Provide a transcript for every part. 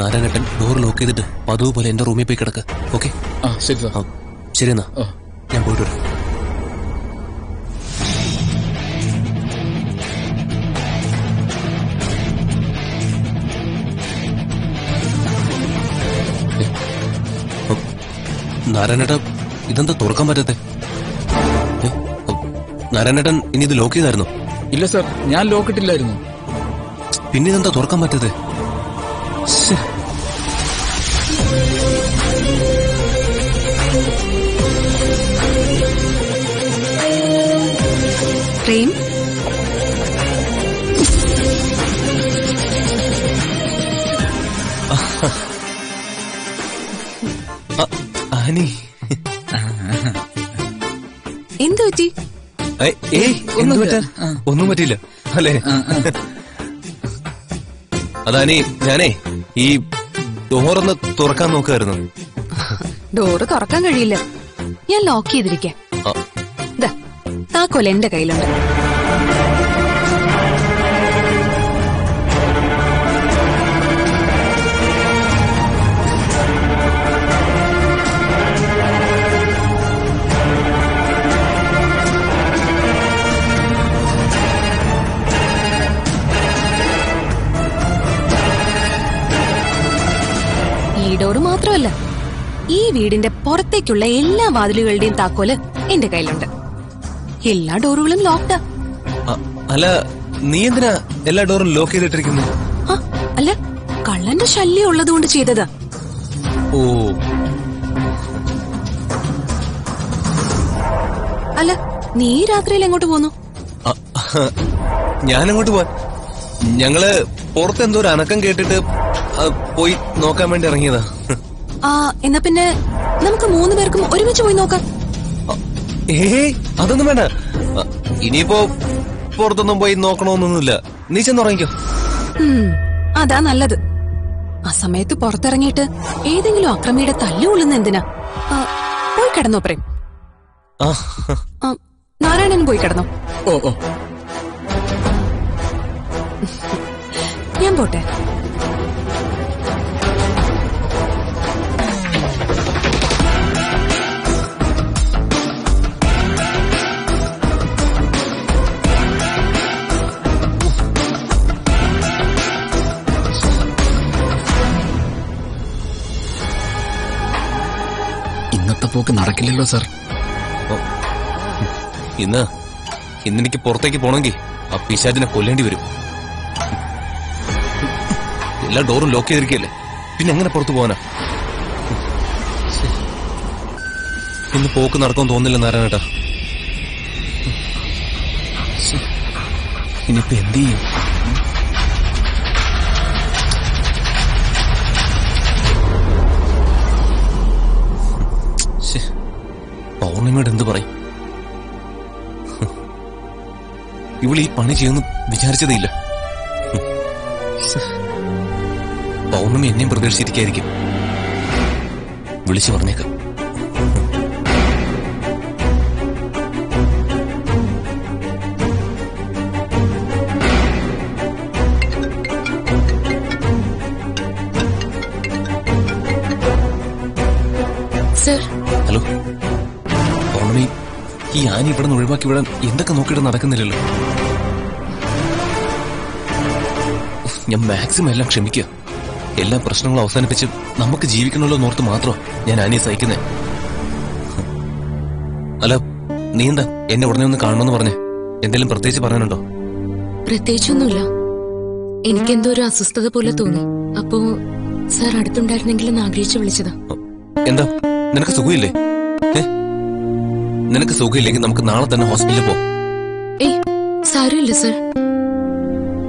നാരായണേട്ടൻ door lock ചെയ്തിട്ട് പതിവ് പോലെ എന്റെ റൂമിൽ പോയി കിടക്ക്. ഓക്കെ ആ ശരി സാർ. ശരി എന്നാ. ഞാൻ പോയിട്ട് വരാം. നാരായണേട്ട ഇതെന്താ തുറക്കാൻ പറ്റത്തെ? നാരായണേട്ടൻ ഇനി ഇത് ലോക്ക് ചെയ്തായിരുന്നു? ഇല്ല സാർ ഞാൻ ലോക്കിട്ടില്ലായിരുന്നു പിന്നെ ഇതെന്താ തുറക്കാൻ പറ്റത്തെ? ആനി എന്തു പറ്റി? ഒന്നുമില്ല. ഒന്നും പറ്റില്ല. അല്ലേ. അതാനി ഞാനേ ഈ ഡോറൊന്ന് തുറക്കാൻ നോക്കായിരുന്നു. ഡോറ് തുറക്കാൻ കഴിയില്ല. ഞാൻ ലോക്ക് ചെയ്തിരിക്കാം. താക്കോൽ എന്റെ കയ്യിലുണ്ട്. ഈ മാത്രമല്ല ഈ വീടിന്റെ പുറത്തേക്കുള്ള എല്ലാ വാതിലുകളുടെയും താക്കോൽ എന്റെ കയ്യിലുണ്ട്. എല്ലാ ഡോറുകളും ലോക്ക്ഡാ അല്ല നീ എന്തിനാ എല്ലാ ഡോറും ലോക്ക് ചെയ്തിട്ടിരിക്കുന്നു? അല്ല കള്ളന്റെ ശല്യം ഉള്ളത് കൊണ്ട് ചെയ്തതാ. ഓ. അല്ല നീ രാത്രിയിൽ എങ്ങോട്ട് പോന്നു? ഞാൻ ഞാനങ്ങോട്ട് പോവാൻ. ഞങ്ങൾ പുറത്ത് എന്തോ ഒരു അനക്കം കേട്ടിട്ട് പോയി നോക്കാൻ വേണ്ടി ഇറങ്ങിയതാ. ആ എന്നാ പിന്നെ നമുക്ക് മൂന്ന് പേർക്കും ഒരുമിച്ച് പോയി നോക്കാം. ഏയ് അതൊന്നും വേണ്ട. ഇനിയിപ്പോ പുറത്തൊന്നും പോയി നോക്കണമെന്നൊന്നുമില്ല നീ ചെന്നുറങ്ങിക്കോ അതാ നല്ലത്. ആ സമയത്ത് പുറത്തിറങ്ങിയിട്ട് ഏതെങ്കിലും അക്രമിയുടെ തല്ലു കൊള്ളുന്ന എന്തിനാ? പോയി കിടന്നോ പ്രേം. നാരായണൻ പോയി കിടന്നോ? ഞാൻ പോട്ടെ. പോക്ക് നടക്കില്ലല്ലോ സാർ. ഇന്ന് ഇന്നെനിക്ക് പുറത്തേക്ക് പോണെങ്കിൽ ആ പിശാചിനെ കൊല്ലേണ്ടി വരും. എല്ലാ ഡോറും ലോക്ക് ചെയ്തിരിക്കല്ലേ? പിന്നെ എങ്ങനെ പുറത്തു പോകാനാ ഇന്ന് പോക്ക് നടക്കാൻ തോന്നില്ല നാരായണേട്ടാ. ഇനിയിപ്പോ എന്ത് ചെയ്യും? പൗർണിമയോട് എന്ത് പറയും? ഇവൾ ഈ പണി ചെയ്യുമെന്ന് വിചാരിച്ചതേയില്ല. പൗർണിമ എന്നെയും പ്രതീക്ഷിച്ചിരിക്കായിരിക്കും. വിളിച്ചു പറഞ്ഞേക്കാം. സർ. ഹലോ. ഈ ആന ഇവിടെ നിന്ന് ഒഴിവാക്കി വിടാൻ എന്തൊക്കെ നോക്കിയിട്ട് നടക്കുന്നില്ലല്ലോ. ഞാൻ മാക്സിമം എല്ലാം ക്ഷമിക്കുക. എല്ലാ പ്രശ്നങ്ങളും അവസാനിപ്പിച്ച് നമുക്ക് ജീവിക്കണമല്ലോ എന്നോർത്ത് മാത്രം ഞാൻ ആനയെ സഹിക്കുന്നേ. അല്ല നീ എന്താ എന്നെ ഉടനെ ഒന്ന് കാണണമെന്ന് പറഞ്ഞേ? എന്തെങ്കിലും പ്രത്യേകിച്ച് പറയാനുണ്ടോ? പ്രത്യേകിച്ചൊന്നുമില്ല. എനിക്കെന്തോ ഒരു അസ്വസ്ഥത പോലെ തോന്നി. അപ്പോ സാർ അടുത്തുണ്ടായിരുന്നെങ്കിലും ആഗ്രഹിച്ചു വിളിച്ചതാ. എന്താ? നിനക്ക് സുഖമില്ലേ? നിനക്ക് സുഖമില്ലെങ്കിൽ നമുക്ക് നാളെ തന്നെ ഹോസ്പിറ്റലിൽ പോ ഏയ് സാരമില്ല സർ.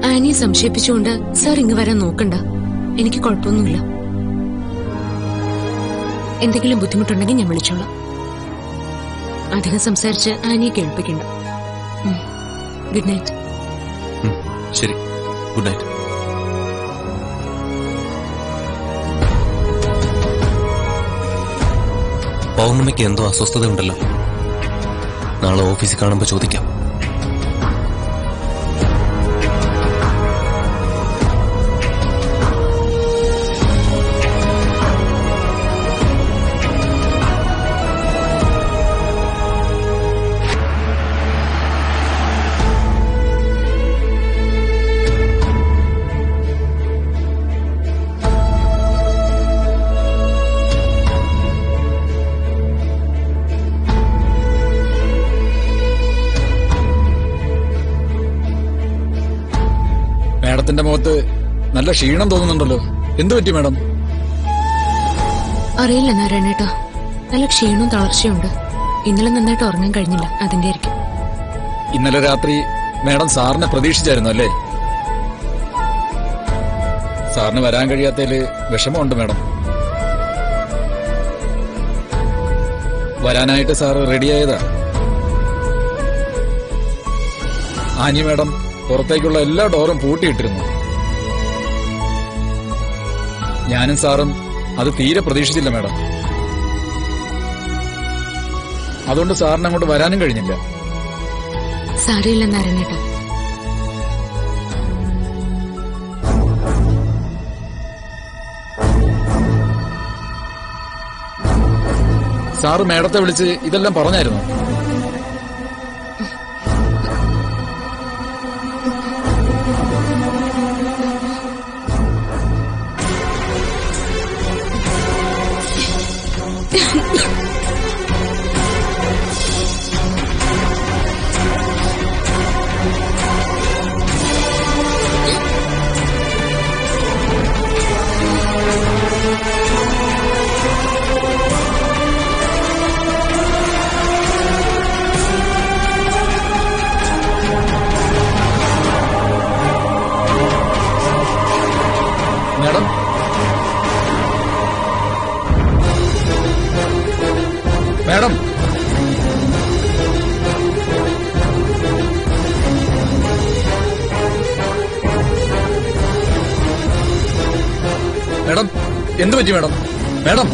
ആനിയെ സംശയിപ്പിച്ചുകൊണ്ട് സർ ഇങ്ങ് വരാൻ നോക്കണ്ട. എനിക്ക് കുഴപ്പമൊന്നുമില്ല. എന്തെങ്കിലും ബുദ്ധിമുട്ടുണ്ടെങ്കിൽ ഞാൻ വിളിച്ചോളാം. അധികം സംസാരിച്ച് ആനിയെ കേൾപ്പിക്കണ്ട. ഗുഡ് നൈറ്റ് ശരി. ഗുഡ് നൈറ്റ് പൗർണമിക്ക് എന്തോ അസ്വസ്ഥത ഉണ്ടല്ലോ നാളെ ഓഫീസിൽ കാണുമ്പോൾ ചോദിക്കാം. മേഡത്തിന്റെ മുഖത്ത് നല്ല ക്ഷീണം തോന്നുന്നുണ്ടല്ലോ. എന്തു പറ്റി മേഡം? അറിയില്ല നാരായണേട്ടാ നല്ല ക്ഷീണവും തളർച്ചയുണ്ട് ഇന്നലെ നന്നായിട്ട് ഉറങ്ങാൻ കഴിഞ്ഞില്ല. അതിന്റെ ആയിരിക്കും. ഇന്നലെ രാത്രി മേഡം സാറിനെ പ്രതീക്ഷിച്ചായിരുന്നു അല്ലേ? സാറിന് വരാൻ കഴിയാത്തതിൽ വിഷമമുണ്ട് മേഡം. വരാനായിട്ട് സാറ് റെഡിയായതാ. ആനി മേഡം പുറത്തേക്കുള്ള എല്ലാ ഡോറും പൂട്ടിയിട്ടിരുന്നു. ഞാനും സാറും അത് തീരെ പ്രതീക്ഷിച്ചില്ല മേഡം. അതുകൊണ്ട് സാറിന് അങ്ങോട്ട് വരാനും കഴിഞ്ഞില്ല. സാരമില്ല നാരായണേട്ടാ സാറ് മേഡത്തെ വിളിച്ച് ഇതെല്ലാം പറഞ്ഞായിരുന്നു? പറ്റി മേഡം. മേഡം.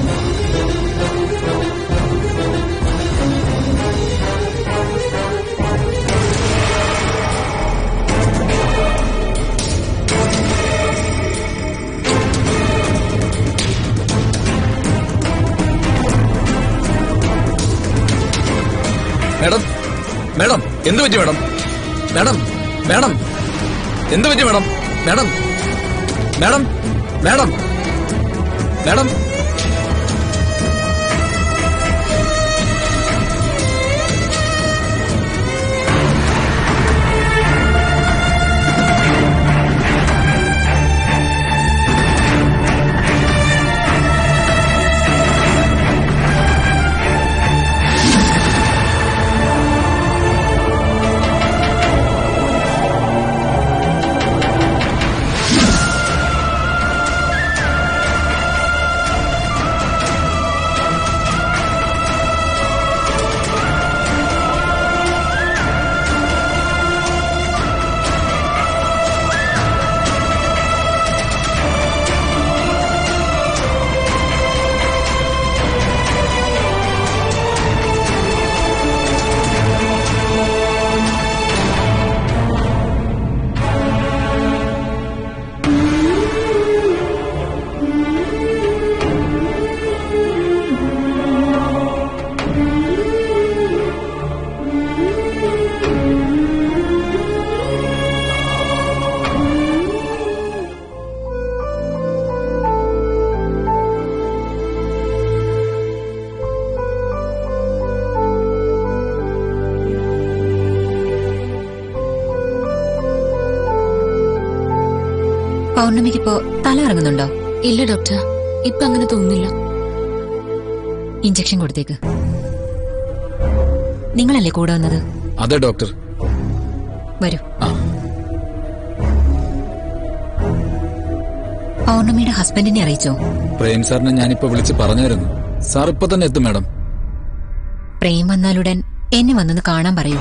മേഡം മേഡം എന്ത് പറ്റി മേഡം? മേഡം മേഡം എന്ത് പറ്റി madam? Madam madam madam. Madam തല ഇറങ്ങുന്നുണ്ടോ ഇല്ല ഡോക്ടർ. ഇപ്പൊ അങ്ങനെ തോന്നുന്നില്ല. ഇഞ്ചക്ഷൻ കൊടുത്തേക്ക്. നിങ്ങളല്ലേ കൂടെ വന്നത്? അതെ ഡോക്ടർ. വരൂ. പൗർണമിയുടെ ഹസ്ബൻഡിനെ അറിയിച്ചോ? പ്രേം സാറിനെ ഞാനിപ്പോ വിളിച്ച് പറഞ്ഞായിരുന്നു. സാർ ഇപ്പൊ തന്നെ എത്തും മാഡം. പ്രേം വന്നാലുടൻ എന്നെ വന്നൊന്ന് കാണാൻ പറയൂ.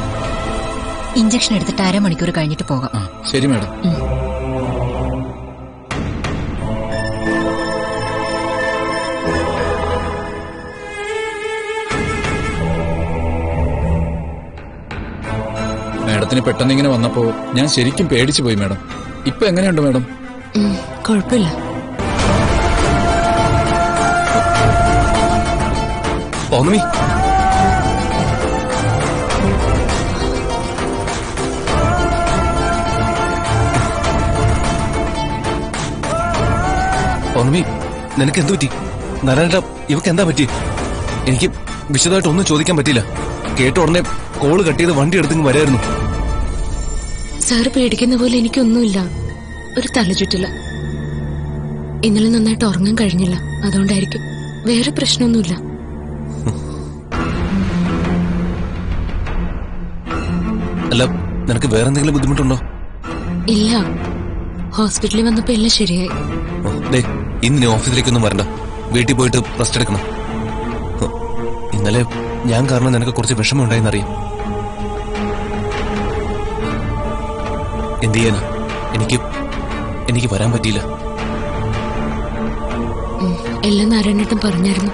ഇഞ്ചക്ഷൻ എടുത്തിട്ട് അരമണിക്കൂർ കഴിഞ്ഞിട്ട് പോകാം. ശരി മേഡം. മേഡത്തിന് പെട്ടെന്ന് ഇങ്ങനെ വന്നപ്പോ ഞാൻ ശരിക്കും പേടിച്ചു പോയി മാഡം. ഇപ്പൊ എങ്ങനെയുണ്ട് മാഡം? കുഴപ്പമില്ല പൗർണമി. പൗർണമി നിനക്ക് എന്തു പറ്റി? നാരായണ ഇവക്ക് എന്താ പറ്റി? എനിക്ക് വിശദമായിട്ട് ഒന്നും ചോദിക്കാൻ പറ്റില്ല കേട്ട ഉടനെ കോൾ കട്ട് ചെയ്ത് വണ്ടി എടുത്തെങ്കിൽ വരായിരുന്നു. സാറ് പേടിക്കുന്ന പോലെ എനിക്കൊന്നുമില്ല. ഒരു തലചുറ്റില്ല ഇന്നലെ നന്നായിട്ട് ഉറങ്ങാൻ കഴിഞ്ഞില്ല. അതുകൊണ്ടായിരിക്കും വേറെ പ്രശ്നമൊന്നുമില്ല. അല്ല നിനക്ക് വേറെ എന്തെങ്കിലും ബുദ്ധിമുട്ടുണ്ടോ? ഇല്ല. ഹോസ്പിറ്റലിൽ വന്നപ്പോ എല്ലാം ശരിയായി. ഇന്ന് ഓഫീസിലേക്കൊന്നും വരണ്ട. വീട്ടിൽ പോയിട്ട് റെസ്റ്റ് എടുക്കണം. ഇന്നലെ ഞാൻ കാരണം നിനക്ക് കുറച്ച് വിഷമം ഉണ്ടായെന്നറിയാം എന്ത് ചെയ്യാനാ? എനിക്ക് എനിക്ക് വരാൻ പറ്റിയില്ല. എല്ലാം നാരായണേട്ടൻ പറഞ്ഞായിരുന്നു.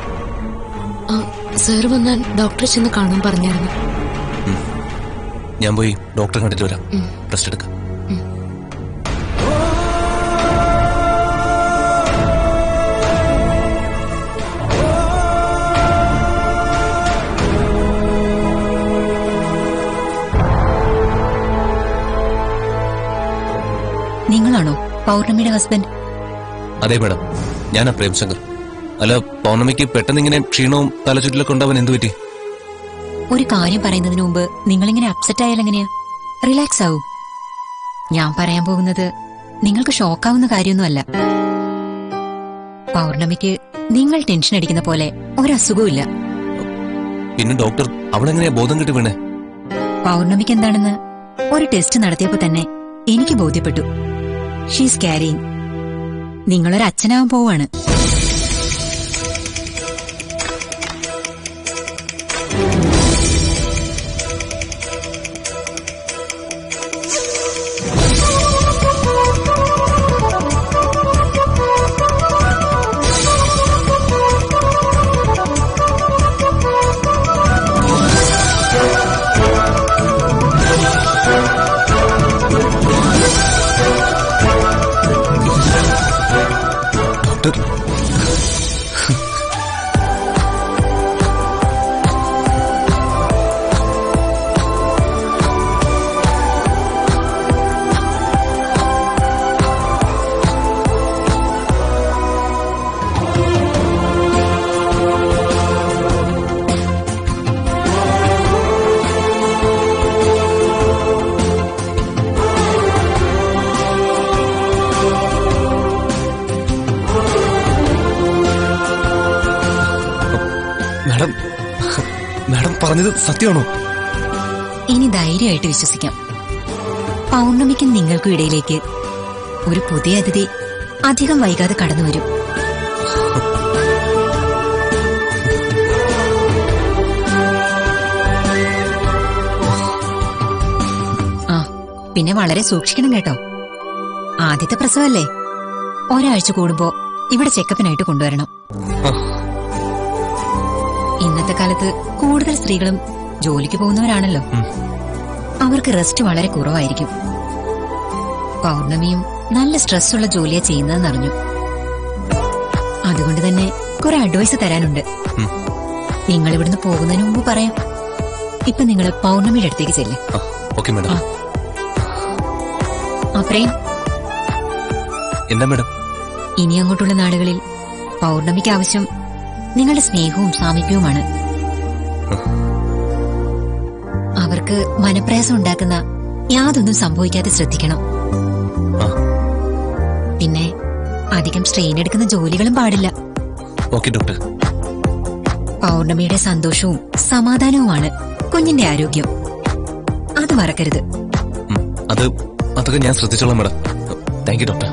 സാർ വന്നാൽ ഡോക്ടറെ ചെന്ന് കാണാൻ പറഞ്ഞായിരുന്നു. ഞാൻ പോയി ഡോക്ടറെ കണ്ടിട്ട് വരാം. ടെസ്റ്റ് റെസ്റ്റ് എടുക്കാം. പൗർണമിയുടെ ഹസ്ബൻഡ് അതെ മാഡം. ഞാനാ പ്രേംശങ്കർ അല്ല പൗർണമിക്ക് പെട്ടെന്ന് ഇങ്ങനെ ക്ഷീണവും തലചുറ്റിലൊക്കെ ഉണ്ടാവാൻ എന്തു പറ്റി? ഒരു കാര്യം പറയുന്നതിന് മുമ്പ് നിങ്ങളിങ്ങനെ അപ്സെറ്റ് ആയാൽ എങ്ങനെയാ? റിലാക്സ് ആവൂ. ഞാൻ പറയാൻ പോകുന്നത് നിങ്ങൾക്ക് ഷോക്കാവുന്ന കാര്യമൊന്നുമല്ല. പൗർണമിക്ക് നിങ്ങൾ ടെൻഷൻ അടിക്കുന്ന പോലെ ഒരസുഖവും പിന്നെ ഡോക്ടർ അവളെങ്ങനെയാ ബോധം കിട്ടി വീണേ? പൗർണമിക്ക് എന്താണെന്ന് ഒരു ടെസ്റ്റ് നടത്തിയപ്പോ തന്നെ എനിക്ക് ബോധ്യപ്പെട്ടു. ഷീസ് ക്യാരിങ് നിങ്ങളൊരു അച്ഛനാവാൻ പോവാണ്. പറഞ്ഞത് സത്യമാണോ? ഇനി ധൈര്യമായിട്ട് വിശ്വസിക്കാം. പൗർണമിക്കും നിങ്ങൾക്കും ഇടയിലേക്ക് ഒരു പുതിയ അതിഥി അധികം വൈകാതെ കടന്നു വരും. ആ പിന്നെ വളരെ സൂക്ഷിക്കണം കേട്ടോ. ആദ്യത്തെ പ്രസവല്ലേ? ഒരാഴ്ച കൂടുമ്പോ ഇവിടെ ചെക്കപ്പിനായിട്ട് കൊണ്ടുവരണം. ഇന്നത്തെ കാലത്ത് കൂടുതൽ സ്ത്രീകളും ജോലിക്ക് പോകുന്നവരാണല്ലോ. അവർക്ക് റെസ്റ്റ് വളരെ കുറവായിരിക്കും. പൗർണമിയും നല്ല സ്ട്രെസ് ഉള്ള ജോലിയാ ചെയ്യുന്നതെന്ന് അറിഞ്ഞു അതുകൊണ്ട് തന്നെ കുറെ അഡ്വൈസ് തരാനുണ്ട്. നിങ്ങൾ ഇവിടുന്ന് പോകുന്നതിന് മുമ്പ് പറയാം. ഇപ്പൊ നിങ്ങൾ പൗർണമിയുടെ അടുത്തേക്ക് ചെല്ലേ. അപ്രേം. എന്താ മാഡം ഇനി അങ്ങോട്ടുള്ള നാടുകളിൽ പൗർണമിക്ക് ആവശ്യം നിങ്ങളുടെ സ്നേഹവും സാമീപ്യവുമാണ്. അവർക്ക് മനപ്രയാസം ഉണ്ടാക്കുന്ന യാതൊന്നും സംഭവിക്കാതെ ശ്രദ്ധിക്കണം. പിന്നെ അധികം സ്ട്രെയിൻ എടുക്കുന്ന ജോലികളും പാടില്ല. ഓക്കെ ഡോക്ടർ പൗർണമിയുടെ സന്തോഷവും സമാധാനവുമാണ് കുഞ്ഞിന്റെ ആരോഗ്യം. അത് മറക്കരുത്. അത് അതൊക്കെ ഞാൻ ശ്രദ്ധിച്ചോളാം മാഡം താങ്ക് യു ഡോക്ടർ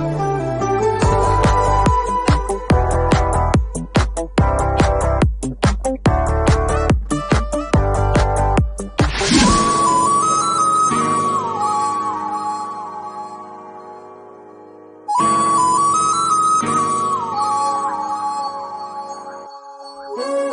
ആ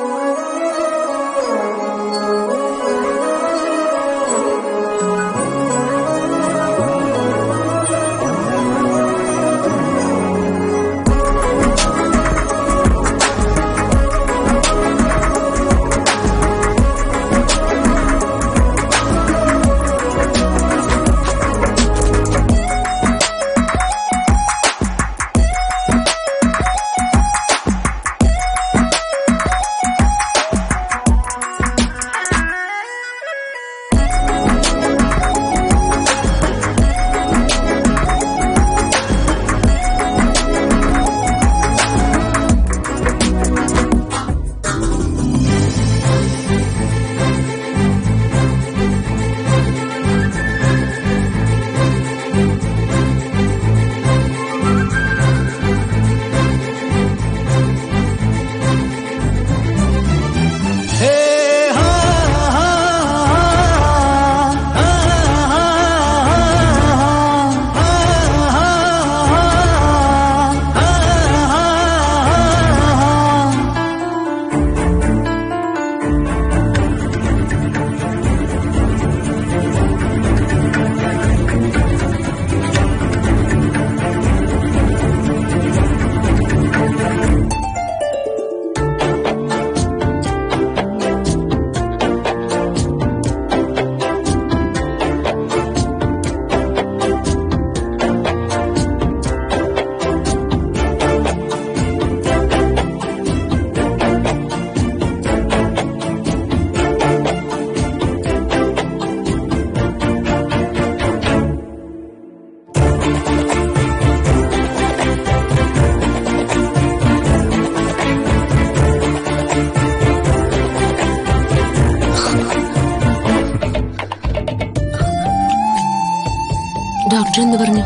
ഡോക്ടർ എന്ന് പറഞ്ഞു?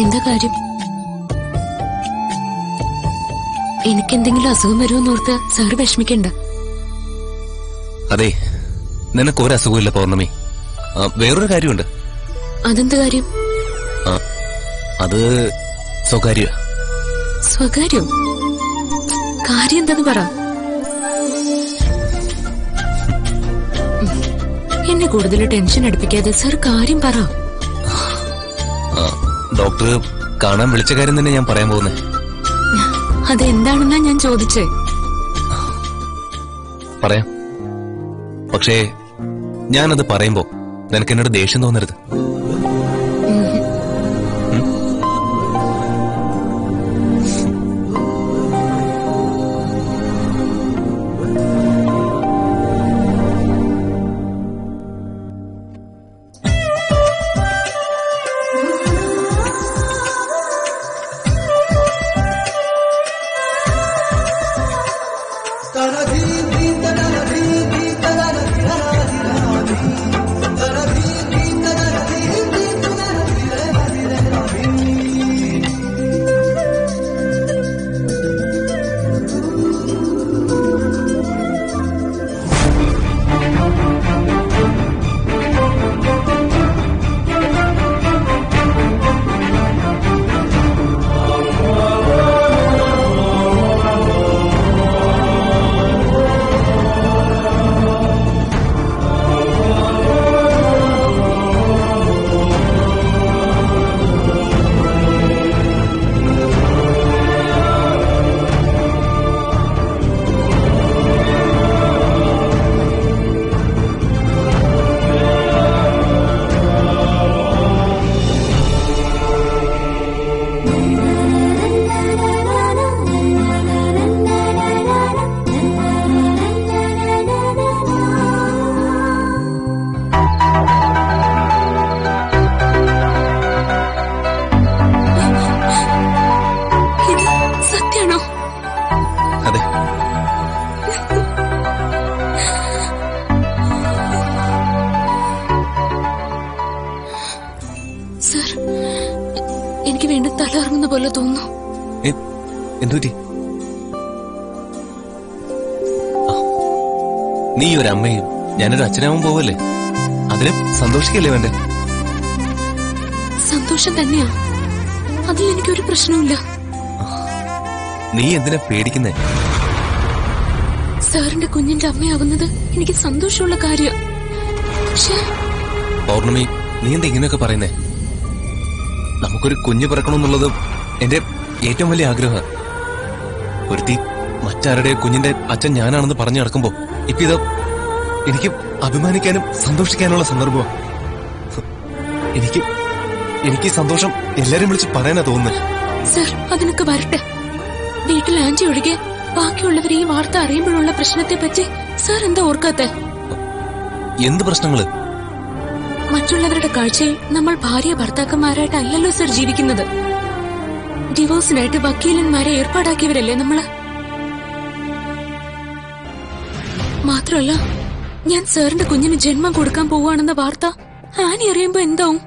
എന്താ കാര്യം? എനിക്ക് എന്തെങ്കിലും അസുഖം വരുമെന്നോർത്ത് സാർ വിഷമിക്കണ്ട. അതെ നിനക്ക് ഒരു അസുഖമില്ല പൗർണമി. ആ, വേറൊരു കാര്യമുണ്ട്. അതെന്ത് കാര്യം? ആ, അത് സ്വകാര്യ. സ്വകാര്യം? കാര്യം എന്താന്ന് പറ. എന്നെ കൂടുതൽ ടെൻഷൻ അടുപ്പിക്കാതെ സാർ കാര്യം പറ. ഡോക്ടർ കാണാൻ വിളിച്ച കാര്യം തന്നെ ഞാൻ പറയാൻ പോകുന്നത് അതെന്താണെന്നാ ഞാൻ ചോദിച്ചേ? പറയാം. പക്ഷേ ഞാനത് പറയുമ്പോ നിനക്ക് എന്നോട് ദേഷ്യം തോന്നരുത്. എനിക്ക് വീണ്ടും തല ഇറങ്ങുന്ന പോലെ തോന്നുന്നു. എന്തുപറ്റി നീ ഒരു അമ്മയും ഞാനൊരു അച്ഛനാവും പോവല്ലേ? അതിന് സന്തോഷിക്കല്ലേ വേണ്ട? സന്തോഷം തന്നെയാ. അതിൽ എനിക്കൊരു പ്രശ്നവുമില്ല. നീ എന്തിനാ പേടിക്കുന്നേ? സാറിന്റെ കുഞ്ഞിന്റെ അമ്മയാവുന്നത് എനിക്ക് സന്തോഷമുള്ള കാര്യമാണ് പൗർണമി നീ എന്താ ഇങ്ങനെയൊക്കെ പറയുന്നേ? നമുക്കൊരു കുഞ്ഞ് പിറക്കണമെന്നുള്ളത് എന്റെ ഏറ്റവും വലിയ ആഗ്രഹം. ഒരുത്തി മറ്റാരുടെ കുഞ്ഞിന്റെ അച്ഛൻ ഞാനാണെന്ന് പറഞ്ഞു നടക്കുമ്പോ ഇപ്പൊ ഇത് എനിക്ക് അഭിമാനിക്കാനും സന്തോഷിക്കാനുള്ള സന്ദർഭം എനിക്ക് എനിക്ക് ഈ സന്തോഷം എല്ലാരും വിളിച്ച് പറയാനാ തോന്നുന്നത്. സർ അതിനൊക്കെ വരട്ടെ. വീട്ടിൽ ആന്റി ഒഴികെ ബാക്കിയുള്ളവർ ഈ വാർത്ത അറിയുമ്പോഴുള്ള പ്രശ്നത്തെ പറ്റി സാർ എന്താ ഓർക്കാത്ത? എന്ത് പ്രശ്നങ്ങൾ? മറ്റുള്ളവരുടെ കാഴ്ചയിൽ നമ്മൾ ഭാര്യ ഭർത്താക്കന്മാരായിട്ടല്ലല്ലോ സർ ജീവിക്കുന്നത്. ഡിവോഴ്സിനായിട്ട് വക്കീലന്മാരെ ഏർപ്പാടാക്കിയവരല്ലേ നമ്മൾ? മാത്രമല്ല ഞാൻ സാറിന്റെ കുഞ്ഞിന് ജന്മം കൊടുക്കാൻ പോവാണെന്ന വാർത്ത ആനി അറിയുമ്പോ എന്താവും?